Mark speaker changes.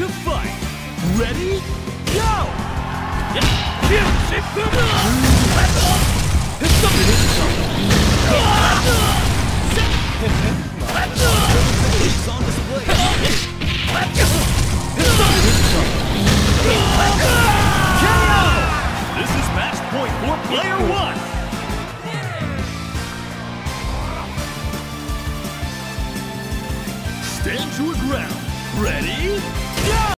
Speaker 1: to fight. Ready? Go! It's on display. KO! This is match point for player one. Stand your ground. Ready?